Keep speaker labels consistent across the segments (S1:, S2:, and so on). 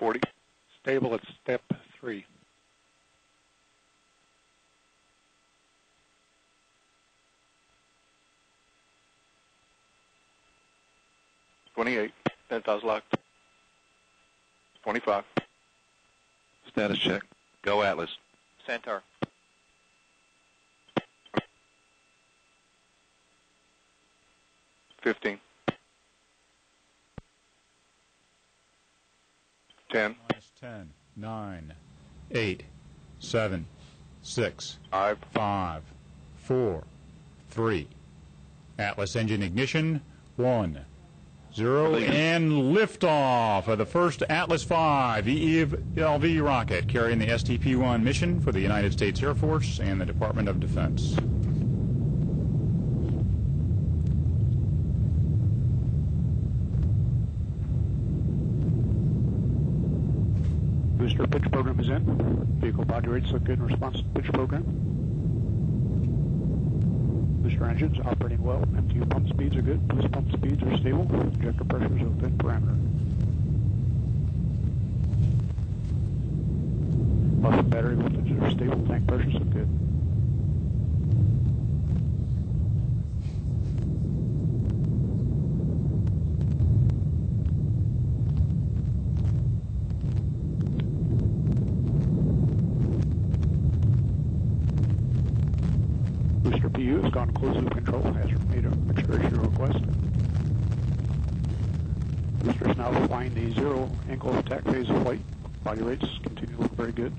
S1: 40.
S2: Stable at step three.
S1: Twenty-eight. Ventos locked. Twenty-five.
S3: Status check. Go Atlas.
S1: Centaur. Fifteen. Ten.
S4: Minus 10, 9, 8, 7, 6,
S1: Five.
S4: 5, 4, 3. Atlas engine ignition, 1, 0, and liftoff of the first Atlas V ELV rocket carrying the STP-1 mission for the United States Air Force and the Department of Defense.
S2: Booster pitch program is in. Vehicle body rates look good in response to pitch program. Booster engines operating well. MTU pump speeds are good. Boost pump speeds are stable. Injector pressures are within parameter. Bus battery voltages are stable. Tank pressures look good. Booster PU has gone closed loop control, has made a ratio request. Is now flying the zero angle attack phase of flight. Body rates continue to look very good.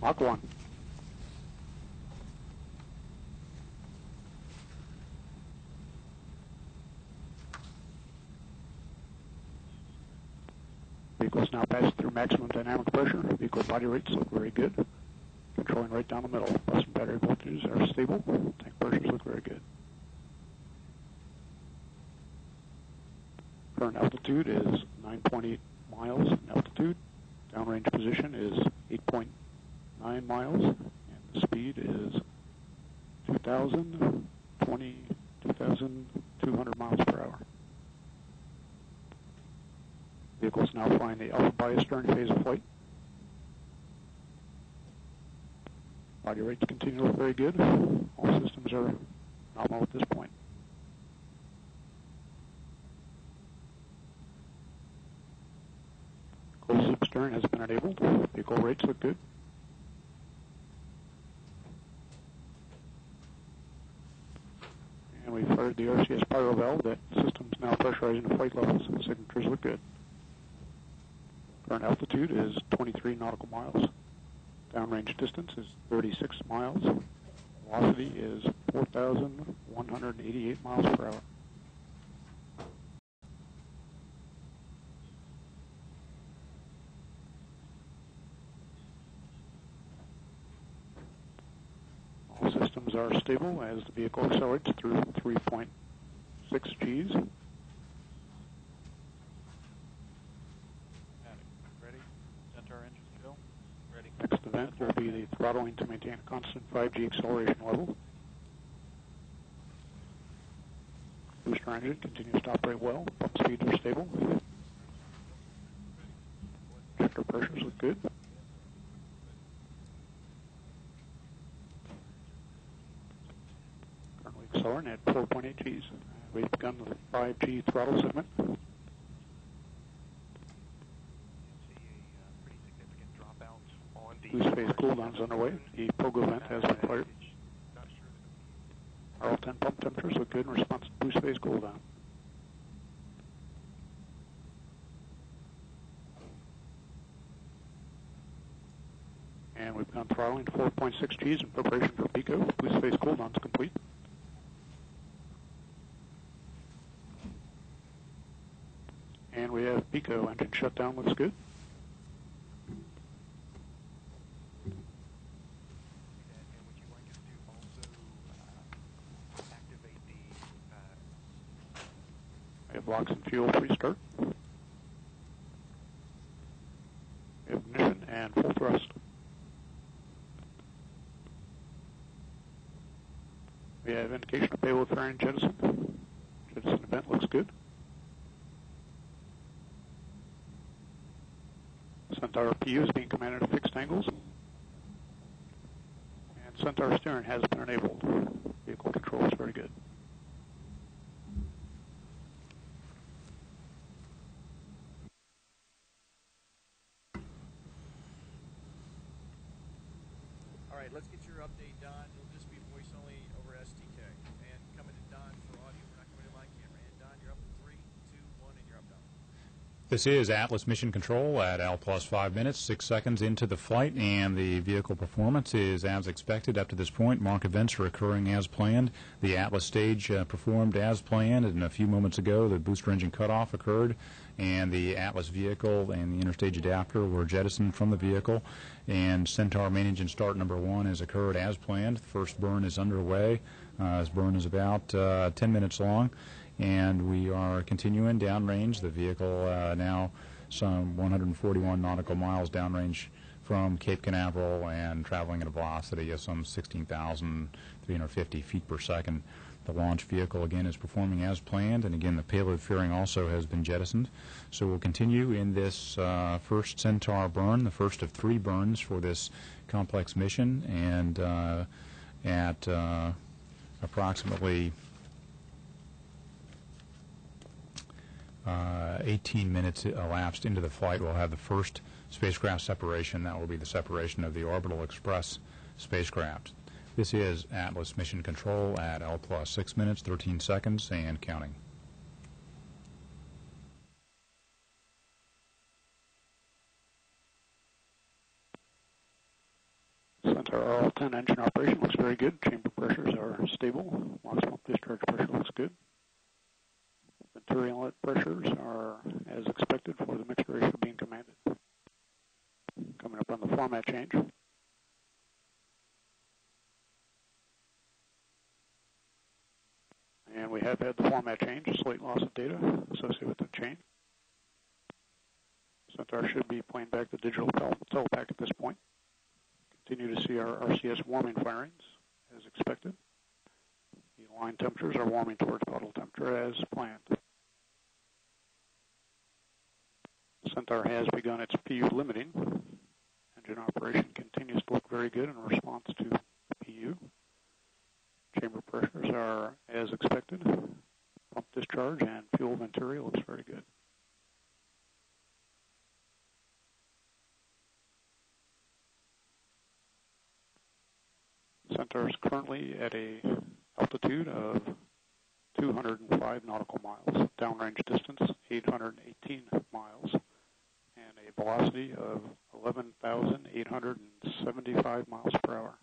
S2: Mach 1. Vehicle's now passed through maximum dynamic pressure. Vehicle body rates look very good. Controlling right down the middle. Bus and battery voltages are stable. Tank pressures look very good. Current altitude is 9.8 miles in altitude. Downrange position is 8.9 miles. And the speed is 2,020, 2,200 miles per hour. Vehicle is now flying the alpha bias stern phase of flight. Body rates continue to look very good. All systems are nominal at this point. Closed loop stern has been enabled. Vehicle rates look good. And we fired the RCS pyro valve. That system is now pressurizing the flight levels. Signatures look good. Current altitude is 23 nautical miles. Downrange distance is 36 miles. Velocity is 4,188 miles per hour. All systems are stable as the vehicle accelerates through 3.6 Gs.
S5: Ready? Centaur engines go. Ready.
S2: Will be the throttling to maintain a constant 5G acceleration level. Booster engine continues to operate well. Pump speeds are stable. Injector pressures look good. Currently accelerating at 4.8 Gs. We've begun the 5G throttle segment.
S5: See a uh, pretty significant dropout on the
S2: Boost cooldown is underway. The pogo vent has been fired.
S5: That
S2: RL10 pump temperatures look good in response to boost phase cooldown. And we've gone throttling to 4.6 Gs in preparation for BECO. Boost phase cooldown is complete. And we have BECO engine shutdown looks good.
S5: And and would you like us to also uh, activate the uh,
S2: We have LOX and fuel pre-start. And full thrust. We have indication of payload fairing jettison. Jettison event looks good. Centaur PU is being commanded at fixed angles. And Centaur steering has been enabled. Vehicle control is very good.
S5: All right, let's get your update, done. It'll just be voice only over STK. And coming to Don for audio. We're not coming to my camera. And Don, you're up in three, two, one, and you're up, Don.
S4: This is Atlas Mission Control at L plus five minutes, six seconds into the flight, and the vehicle performance is as expected up to this point. Mark events are occurring as planned. The Atlas stage uh, performed as planned, and a few moments ago, the booster engine cutoff occurred, and the Atlas vehicle and the interstage adapter were jettisoned from the vehicle. And Centaur main engine start number one has occurred as planned. The first burn is underway. Uh, this burn is about uh, 10 minutes long and we are continuing downrange. The vehicle uh, now some 141 nautical miles downrange from Cape Canaveral and traveling at a velocity of some 16,350 feet per second. The launch vehicle again is performing as planned, and again the payload fairing also has been jettisoned. So we'll continue in this uh, first Centaur burn, the first of three burns for this complex mission, and uh, at uh, approximately uh, 18 minutes elapsed into the flight, we'll have the first spacecraft separation. That will be the separation of the Orbital Express spacecraft. This is Atlas Mission Control at L plus 6 minutes, 13 seconds, and counting.
S2: Centaur RL-10 engine operation looks very good. Chamber pressures are stable. Maximum discharge pressure looks good. Venturi inlet pressures are as expected for the mixed ratio being commanded. Coming up on the format change. And we have had the format change, slight loss of data associated with the change. Centaur should be playing back the digital tel- telepack at this point. Continue to see our RCS warming firings as expected. The line temperatures are warming towards puddle temperature as planned. Centaur has begun its PU limiting. Engine operation continues to look very good in response to PU. Chamber pressures are as expected. Pump discharge and fuel venturi looks very good. Centaur is currently at a altitude of 205 nautical miles, downrange distance 818 miles, a velocity of 11,875 miles per hour.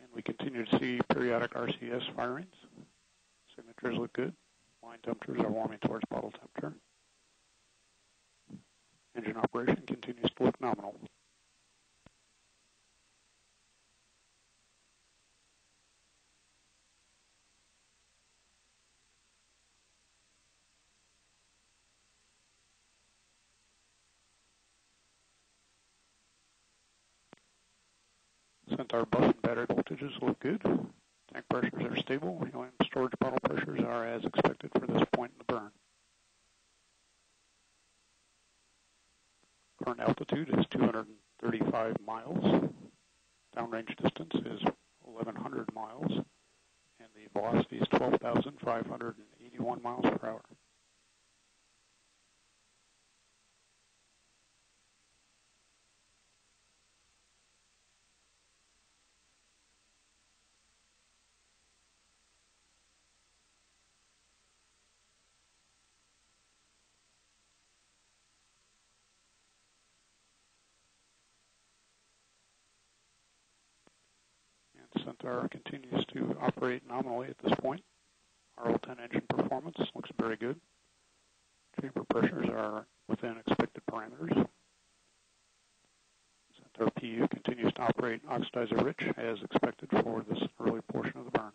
S2: And we continue to see periodic RCS firings. Signatures look good. Line temperatures are warming towards bottle temperature. Engine operation continues to look nominal. Centaur bus and battery voltages look good. Tank pressures are stable. Helium storage bottle pressures are as expected for this point in the burn. Current altitude is 235 miles. Downrange distance is 1,100 miles. And the velocity is 12,581 miles per hour. Centaur continues to operate nominally at this point. RL-10 engine performance looks very good. Chamber pressures are within expected parameters. Centaur PU continues to operate oxidizer rich as expected for this early portion of the burn.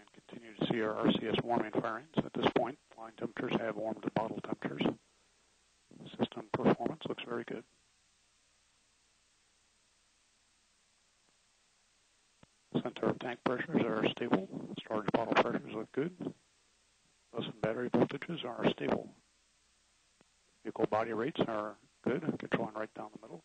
S2: and continue to see our RCS warming firings. At this point, line temperatures have warmed to bottle temperatures. System performance looks very good. Centaur tank pressures are stable. Storage bottle pressures look good. And battery voltages are stable. Vehicle body rates are good, controlling right down the middle.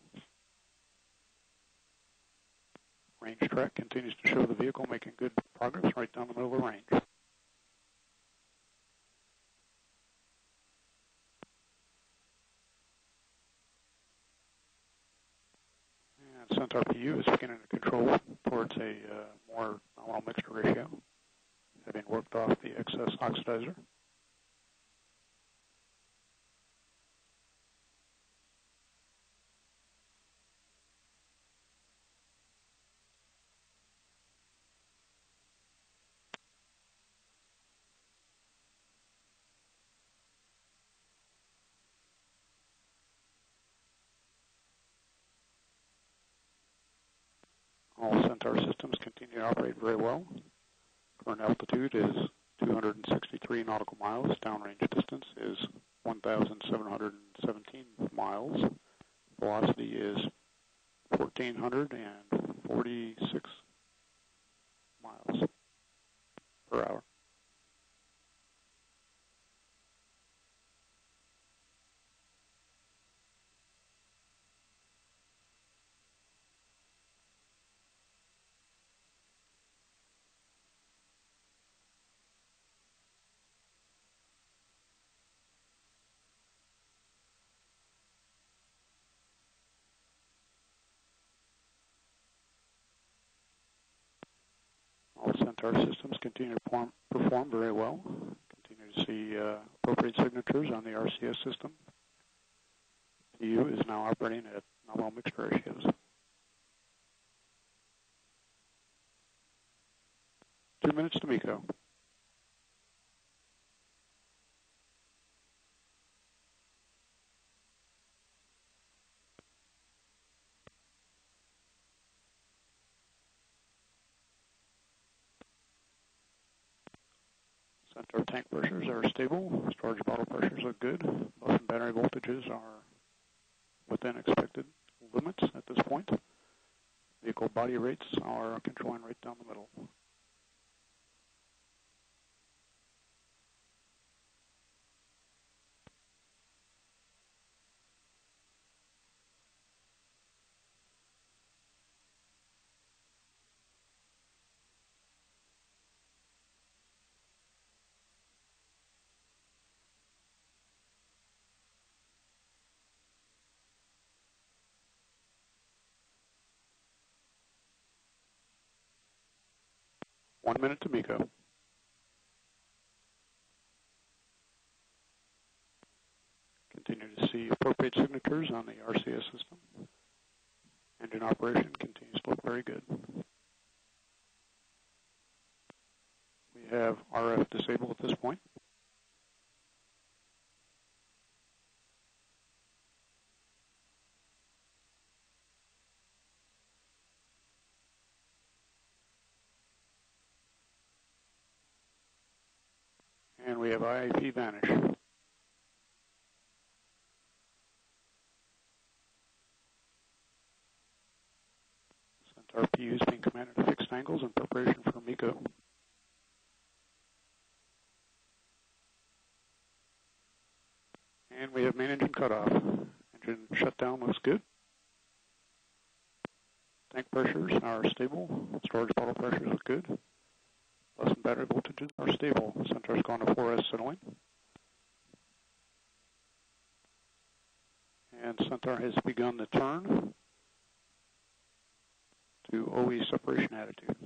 S2: Range track continues to show the vehicle making good progress right down the middle of the range. And Centaur PU is beginning to control towards a uh, more nominal mixture ratio, having worked off the excess oxidizer. Centaur systems continue to operate very well. Current altitude is 263 nautical miles. Downrange distance is 1,717 miles. Velocity is 1,446 miles per hour. Centaur systems continue to perform, perform very well. Continue to see uh, appropriate signatures on the RCS system. PU is now operating at nominal mixture ratios. Two minutes to MECO. Centaur tank pressures are stable. Storage bottle pressures look good. Bus and battery voltages are within expected limits at this point. Vehicle body rates are controlling right down the middle. One minute to MECO. Continue to see appropriate signatures on the RCS system. Engine operation continues to look very good. We have RF disabled at this point. Have IAP vanish. Centaur PU is being commanded at fixed angles in preparation for MECO. And we have main engine cutoff. Engine shutdown looks good. Tank pressures are stable. Storage bottle pressures look good. Bus and battery voltages are stable. Centaur's gone to 4S settling. And Centaur has begun the turn to OE separation attitude.